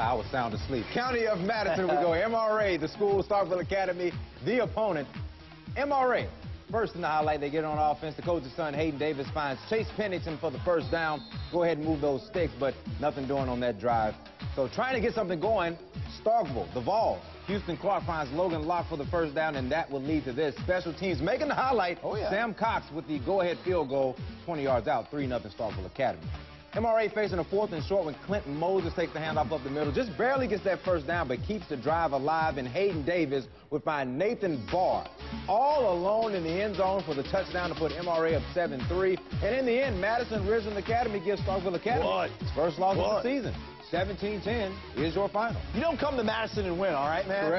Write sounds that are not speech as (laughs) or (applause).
I was sound asleep. County of Madison, we go. (laughs) MRA, the school, Starkville Academy, the opponent. MRA, first in the highlight, they get on offense. The coach's son, Hayden Davis, finds Chase Pennington for the first down. Go ahead and move those sticks, but nothing doing on that drive. So trying to get something going, Starkville, the Vols. Houston Clark finds Logan Locke for the first down, and that will lead to this. Special teams making the highlight. Oh, yeah. Sam Cox with the go-ahead field goal, 20 yards out, 3-0 Starkville Academy. MRA facing a fourth and short when Clinton Moses takes the handoff up the middle. Just barely gets that first down, but keeps the drive alive. And Hayden Davis would find Nathan Barr all alone in the end zone for the touchdown to put MRA up 7-3. And in the end, Madison Ridgeland Academy gives Starkville Academy What? its first loss What? of the season. 17-10 is your final. You don't come to Madison and win, all right, man? Correct.